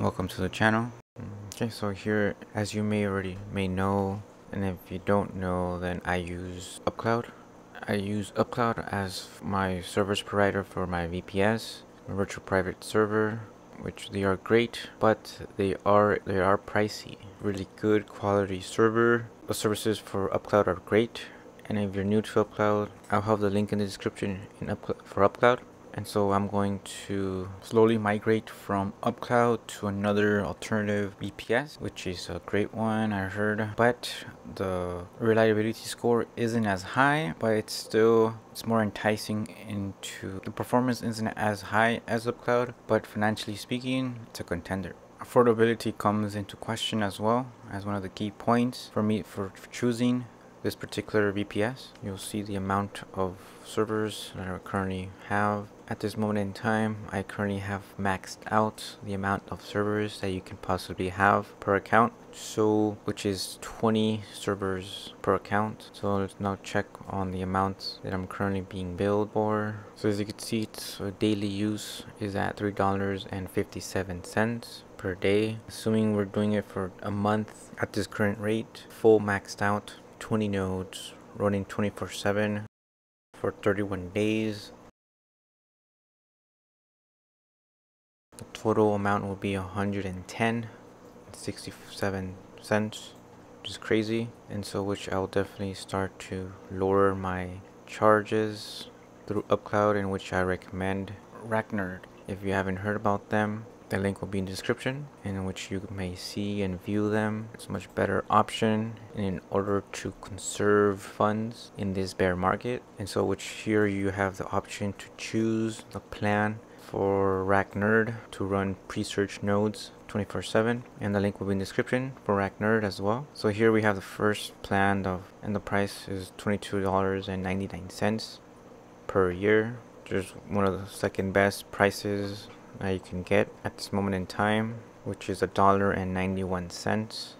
welcome to the channel. Okay so here as you may already may know and if you don't know then I use upcloud. I use upcloud as my service provider for my VPS my virtual private server which they are great but they are they are pricey. Really good quality server. The services for upcloud are great and if you're new to upcloud I'll have the link in the description in upcloud for upcloud and so I'm going to slowly migrate from upcloud to another alternative VPS which is a great one I heard. But the reliability score isn't as high but it's still it's more enticing into the performance isn't as high as upcloud but financially speaking it's a contender. Affordability comes into question as well as one of the key points for me for choosing this particular VPS. You'll see the amount of servers that I currently have. At this moment in time, I currently have maxed out the amount of servers that you can possibly have per account. So, which is 20 servers per account. So let's now check on the amount that I'm currently being billed for. So as you can see, it's uh, daily use is at $3.57 per day. Assuming we're doing it for a month at this current rate, full maxed out 20 nodes running 24 7 for 31 days. The total amount will be 110 67 cents which is crazy. And so which I'll definitely start to lower my charges through upcloud in which I recommend. RackNerd if you haven't heard about them the link will be in the description in which you may see and view them. It's a much better option in order to conserve funds in this bear market. And so which here you have the option to choose the plan for RackNerd to run Presearch nodes 24-7 and the link will be in the description for RackNerd as well. So here we have the first plan of and the price is $22.99 per year. Just one of the second best prices that you can get at this moment in time which is a dollar and 91 cents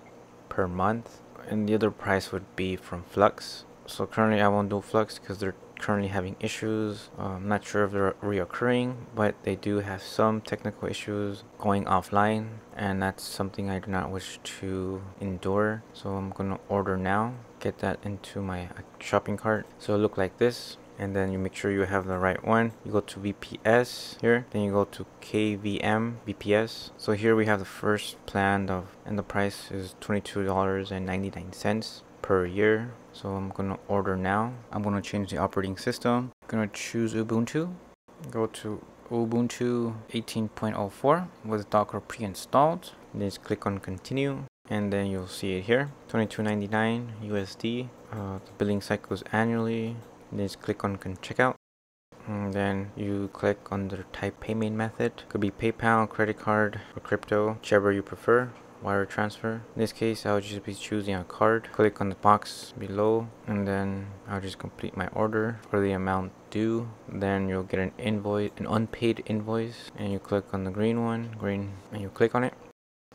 per month. And the other price would be from flux. So currently i won't do flux because they're currently having issues. Uh, i'm not sure if they're reoccurring but they do have some technical issues going offline and that's something i do not wish to endure. So i'm gonna order now get that into my shopping cart. So it look like this and then you make sure you have the right one. You go to VPS here then you go to KVM VPS so here we have the first plan of and the price is $22.99 per year. So I'm gonna order now. I'm gonna change the operating system. I'm gonna choose Ubuntu. Go to Ubuntu 18.04 with Docker pre-installed. Just click on continue and then you'll see it here. 22.99 USD uh, the billing cycle is annually just click on can checkout and then you click on the type payment method. Could be PayPal credit card or crypto whichever you prefer. Wire transfer. In this case I'll just be choosing a card. Click on the box below and then I'll just complete my order for the amount due. Then you'll get an invoice an unpaid invoice and you click on the green one green and you click on it.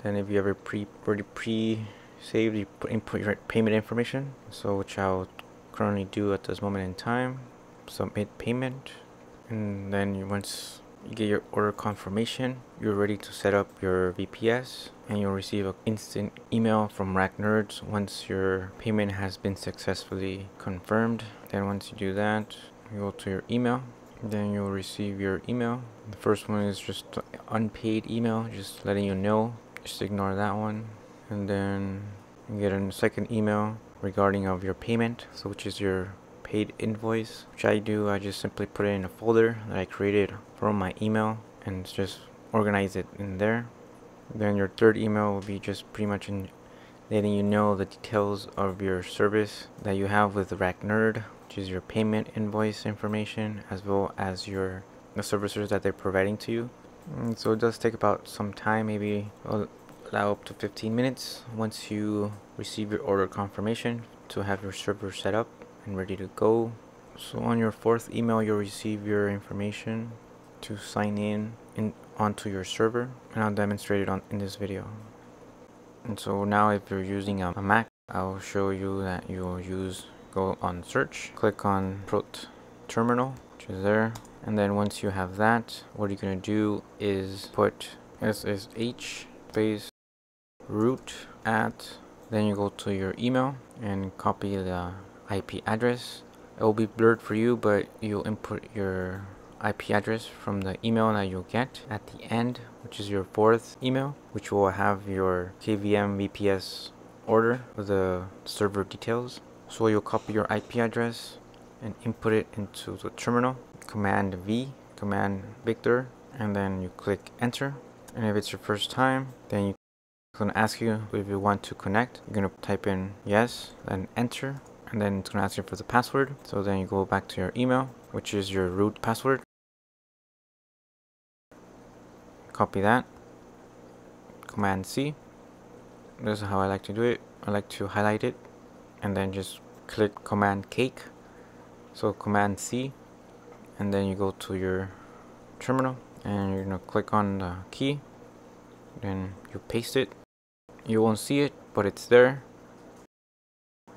Then if you ever pre already pre saved you put input your payment information. So which I'll currently due at this moment in time submit payment and then once you get your order confirmation you're ready to set up your VPS and you'll receive an instant email from RackNerds once your payment has been successfully confirmed then once you do that you go to your email then you'll receive your email. The first one is just unpaid email just letting you know just ignore that one. And then you get a second email regarding of your payment so which is your paid invoice which I do I just simply put it in a folder that I created from my email and just organize it in there. Then your third email will be just pretty much in letting you know the details of your service that you have with RackNerd which is your payment invoice information as well as your the services that they're providing to you. And so it does take about some time maybe allow up to 15 minutes once you receive your order confirmation to have your server set up and ready to go. So on your fourth email you'll receive your information to sign in, in onto your server and I'll demonstrate it on in this video. And so now if you're using a, a Mac I'll show you that you'll use go on search click on prot terminal which is there. And then once you have that what you're gonna do is put SSH space root at then you go to your email and copy the IP address. It will be blurred for you but you input your IP address from the email that you'll get at the end which is your fourth email which will have your KVM VPS order with the server details. So you'll copy your IP address and input it into the terminal command V command Victor and then you click enter. And if it's your first time then you it's going to ask you if you want to connect. You're going to type in yes, then enter, and then it's going to ask you for the password. So then you go back to your email, which is your root password. Copy that. Command C. This is how I like to do it. I like to highlight it and then just click Command Cake. So Command C, and then you go to your terminal and you're going to click on the key then you paste it you won't see it but it's there.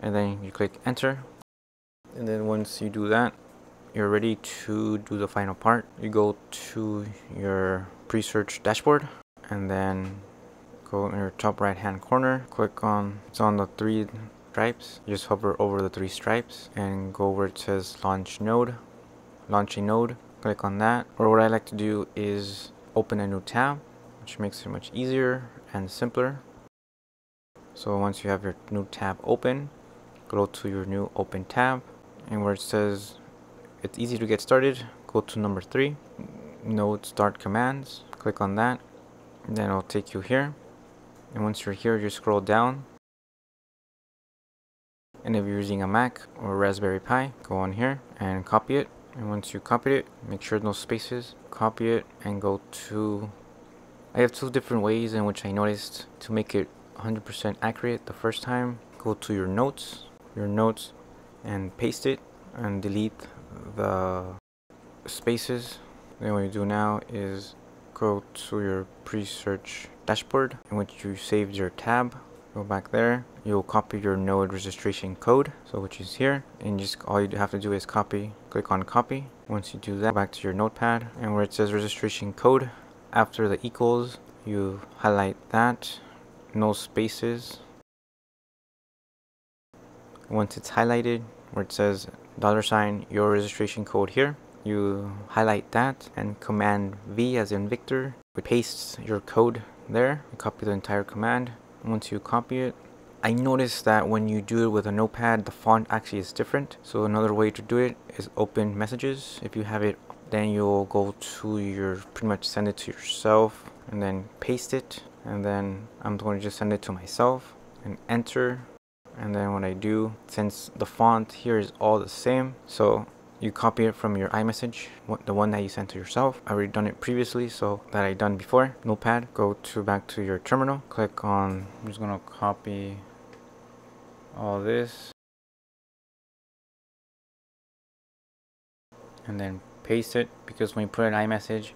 And then you click enter. And then once you do that you're ready to do the final part. You go to your Presearch dashboard and then go in your top right hand corner. Click on it's on the three stripes. Just hover over the three stripes and go where it says launch node. Launch a node. Click on that. Or what I like to do is open a new tab which makes it much easier and simpler so once you have your new tab open, go to your new open tab and where it says it's easy to get started, go to number three, node start commands, click on that, And then it'll take you here. And once you're here, you scroll down. And if you're using a Mac or Raspberry Pi, go on here and copy it. And once you copy it, make sure no spaces, copy it and go to I have two different ways in which I noticed to make it 100% accurate the first time, go to your notes, your notes, and paste it and delete the spaces. Then what you do now is go to your Presearch dashboard in which you saved your tab. Go back there. You'll copy your node registration code, so which is here, and just all you have to do is copy. Click on copy. Once you do that, back to your notepad, and where it says registration code, after the equals, you highlight that no spaces. Once it's highlighted where it says dollar sign your registration code here you highlight that and command V as in Victor. It pastes your code there. You copy the entire command. Once you copy it I noticed that when you do it with a notepad the font actually is different. So another way to do it is open messages. If you have it then you'll go to your pretty much send it to yourself and then paste it and then I'm going to just send it to myself and enter. And then what I do since the font here is all the same so you copy it from your iMessage the one that you sent to yourself. I already done it previously so that I done before. Notepad go to back to your terminal. Click on I'm just gonna copy all this. And then paste it because when you put an iMessage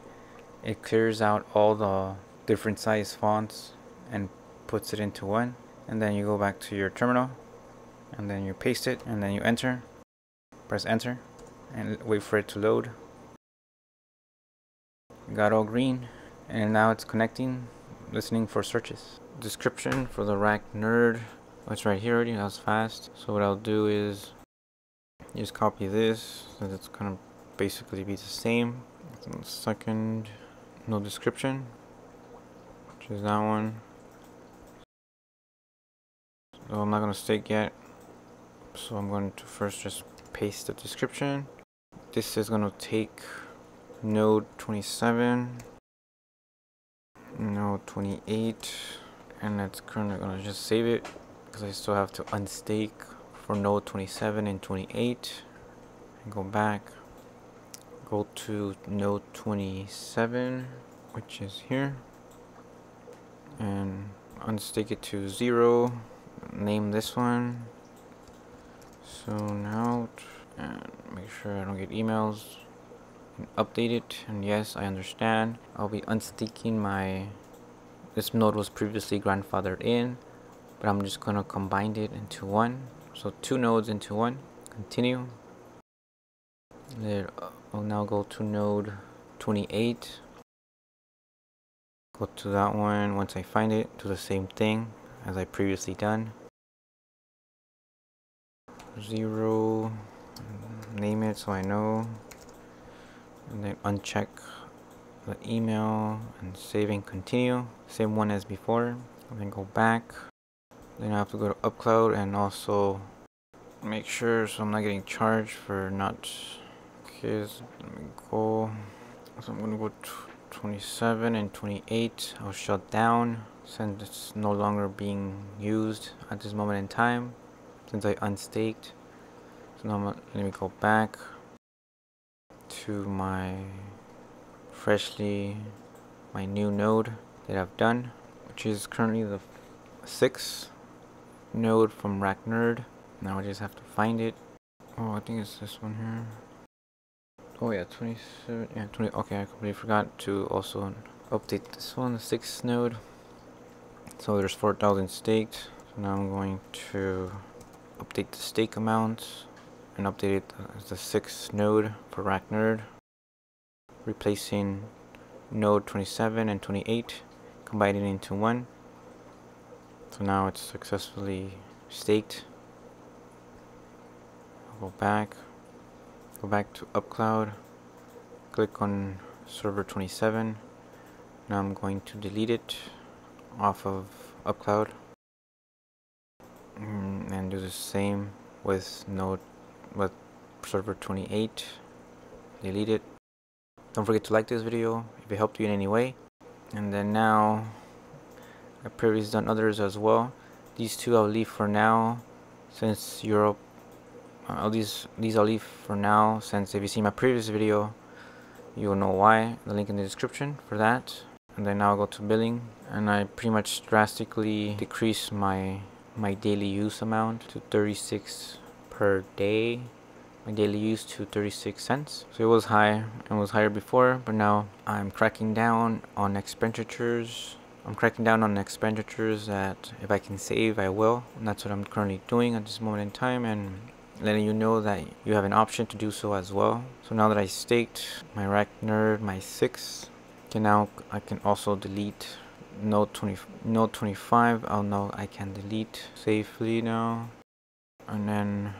it clears out all the different size fonts and puts it into one and then you go back to your terminal and then you paste it and then you enter. Press enter and wait for it to load. Got all green and now it's connecting listening for searches. Description for the rack nerd. It's right here already. That was fast. So what I'll do is just copy this so it's gonna basically be the same. Second. No description Choose that one. So I'm not going to stake yet. So I'm going to first just paste the description. This is going to take node 27, node 28, and it's currently going to just save it because I still have to unstake for node 27 and 28 and go back go to node 27 which is here and unstake it to zero name this one. So now and make sure I don't get emails and update it. And yes I understand. I'll be unsticking my this node was previously grandfathered in but I'm just gonna combine it into one. So two nodes into one. Continue. There uh, I'll now go to node 28 go to that one once I find it do the same thing as I previously done. Zero name it so I know. And then uncheck the email and saving continue. Same one as before. And then go back. Then I have to go to upcloud and also make sure so I'm not getting charged for not okay so let me go. So I'm gonna go 27 and 28 I'll shut down since it's no longer being used at this moment in time since I unstaked. So now let me go back to my freshly my new node that I've done which is currently the sixth node from RackNerd now I just have to find it. Oh I think it's this one here oh yeah 27 yeah 20 okay I completely forgot to also update this one the sixth node. So there's 4,000 staked so now I'm going to update the stake amount and update it as the sixth node for RackNerd, replacing node 27 and 28 combining into one. So now it's successfully staked. I'll go back go back to upcloud click on server 27 now I'm going to delete it off of upcloud. Mm, and do the same with node with server 28 delete it. Don't forget to like this video if it helped you in any way. And then now I've previously done others as well. These two I'll leave for now since Europe uh, these these I'll leave for now. Since if you see my previous video you'll know why. The link in the description for that. And then now I'll go to billing. And I pretty much drastically decrease my my daily use amount to 36 per day. My daily use to 36 cents. So it was high it was higher before but now I'm cracking down on expenditures. I'm cracking down on expenditures that if I can save I will. And that's what I'm currently doing at this moment in time. And letting you know that you have an option to do so as well. So now that I staked my rack my 6, can now I can also delete node 20 node 25 I'll know I can delete safely now. And then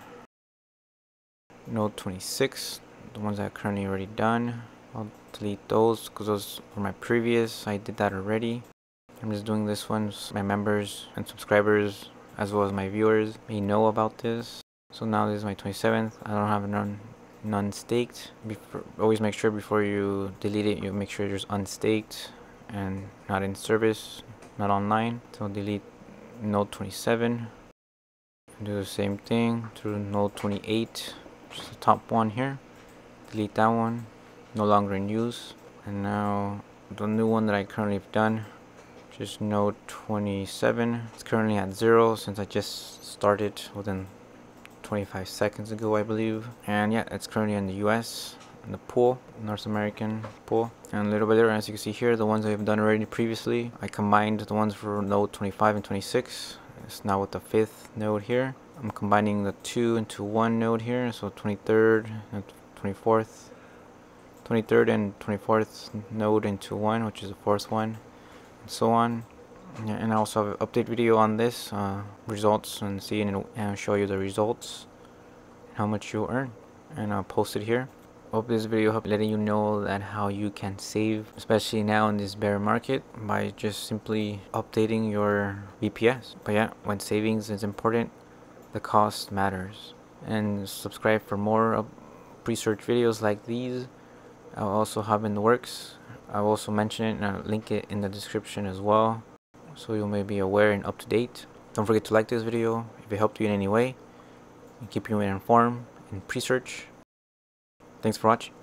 node 26 the ones that are currently already done I'll delete those because those were my previous. I did that already. I'm just doing this one so my members and subscribers as well as my viewers may know about this so now this is my 27th. I don't have none none staked. Before, always make sure before you delete it, you make sure it's unstaked and not in service, not online. So delete node 27. Do the same thing to node 28, just the top one here. Delete that one, no longer in use. And now the new one that I currently have done, just node 27. It's currently at zero since I just started within 25 seconds ago I believe. And yeah it's currently in the US in the pool North American pool. And a little bit there as you can see here the ones I've done already previously. I combined the ones for node 25 and 26 it's now with the fifth node here. I'm combining the two into one node here. So 23rd and 24th 23rd and 24th node into one which is the fourth one and so on yeah, and I also have an update video on this uh, results and see and, show you the results how much you'll earn. And I'll post it here. Hope this video helped letting you know that how you can save especially now in this bear market by just simply updating your VPS but yeah when savings is important the cost matters. And subscribe for more research videos like these. I'll also have in the works. I'll also mention it and I'll link it in the description as well so you may be aware and up to date. Don't forget to like this video if it helped you in any way and keep you informed in Presearch. Thanks for watching.